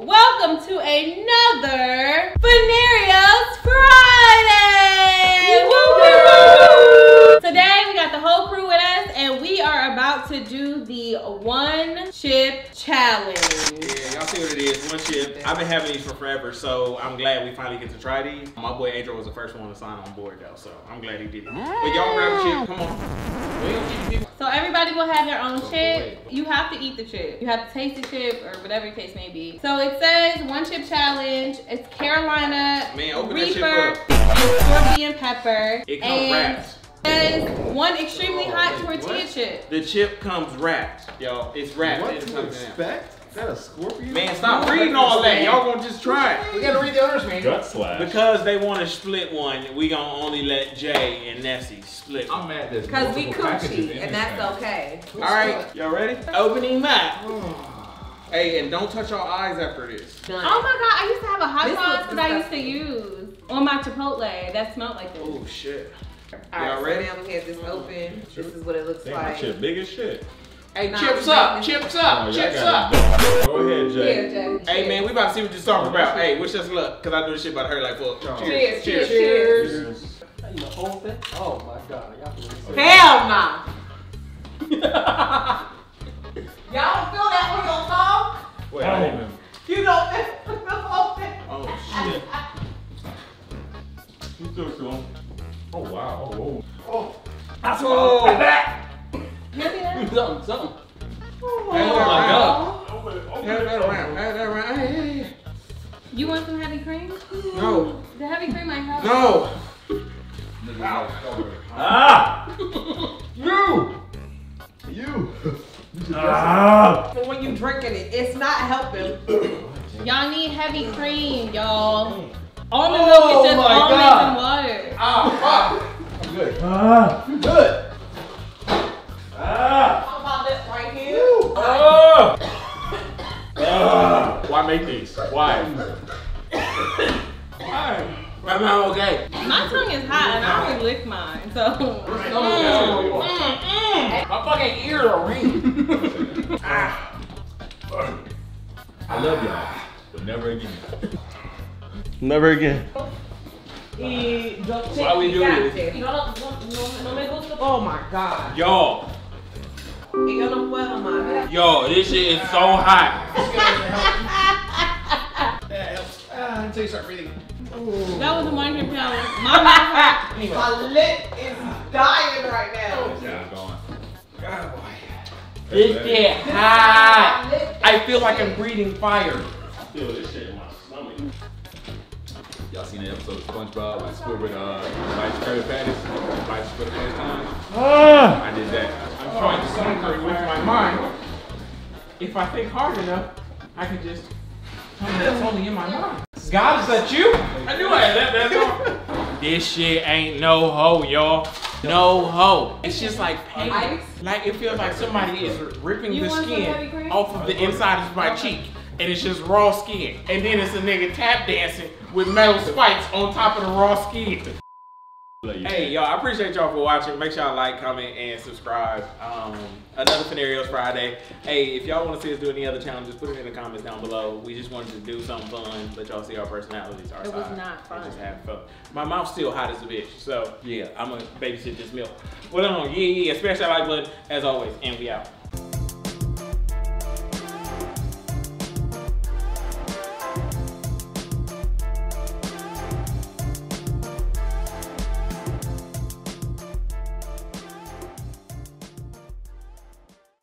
Welcome to another FUNarios Friday! Woo! Today we got the whole crew with us and we are about to do the one chip challenge. Yeah, y'all see what it is. One chip. I've been having these for forever, so I'm glad we finally get to try these. My boy Adro was the first one to sign on board though, so I'm glad he did it. But y'all grab a chip. Come on. Everybody will have their own oh, chip. You have to eat the chip. You have to taste the chip or whatever the case may be. So it says one chip challenge. It's Carolina Man, open Reaper up. and Scorpion Pepper. It comes and wrapped. says one extremely hot tortilla what? chip. The chip comes wrapped, y'all. It's wrapped. What and it to comes down. expect? Is that a scorpion? Man, stop reading all that. Y'all gonna just try it. We gotta read the owner's manual. Gut slash. Because they want to split one, we gonna only let Jay and Nessie split one. I'm mad this. Because we multiple packages coochie, and that's thing. okay. All right, y'all ready? Opening map. hey, and don't touch your eyes after this. Done. Oh my god, I used to have a hot sauce looks that I used to use on my Chipotle that smelled like this. Oh shit. All right, Y'all ready? so ready? now we have this open. This is what it looks Damn, my like. shit big as shit. Hey, Nah, chips up, making- chips Oh, up, y'all chips up. Go ahead, Jay. Yeah, Jay. Jay. Hey man, we about to see what you're talking about. Hey, wish us luck, cause I do this shit about her like fuck. Cheers, cheers, cheers. cheers. The whole thing? Oh my god, y'all Hell nah. Y'all feel that when you talk? Wait, I didn't even. You don't feel the whole thing. Oh shit. You took to him. Oh wow. Oh, oh. Oh, Something, something. oh my god. Oh, Have that around. Have that around. Hey, hey, hey. You want some heavy cream? No, The heavy cream might help. no. Ah! You! You! Ah! But when you drinking it, it's not helping. Y'all need heavy cream, y'all. Almond Oh milk is just my almonds God. and water. Ah, I'm good. Ah! You good? Ah! Why make these? Why? Why? I'm not okay. My tongue is hot and I only lick mine, so. My fucking ear are ringing. I love y'all, but never again. Never again. Why we do this? Oh my god. Y'all, yo no puedo más. yo, this shit is so hot. That helps. Ah, until you start breathing. That was a one chip challenge. My mouth hurt. My lip is dying right now. Yeah, I'm going. God, boy. This shit hot. I feel like I'm breathing fire. I feel this shit in my stomach. Y'all seen that episode of SpongeBob with Squidward, uh, Rice Curry Patties? Rice for the first time? Ah! I did that. I'm trying to conquer with my mind. If I think hard enough, I can just tell me that's only in my mind. God, is that you? I knew I had that. That's all. This shit ain't no hoe, y'all. No hoe. It's just like pain. Like it feels like somebody is ripping You the want some heavy skin off of the inside of my cheek. And it's just raw skin. And then it's a nigga tap dancing with metal spikes on top of the raw skin. Hey, y'all, I appreciate y'all for watching. Make sure y'all like, comment, and subscribe. Um, another FUNarios Friday. Hey, if y'all want to see us do any other challenges, put it in the comments down below. We just wanted to do something fun, let y'all see our personalities, our It was side, not fun. just have fun. My mouth's still hot as a bitch, so yeah, I'm gonna babysit this milk. Well, on, yeah, yeah, yeah. Smash that like button as always, and we out.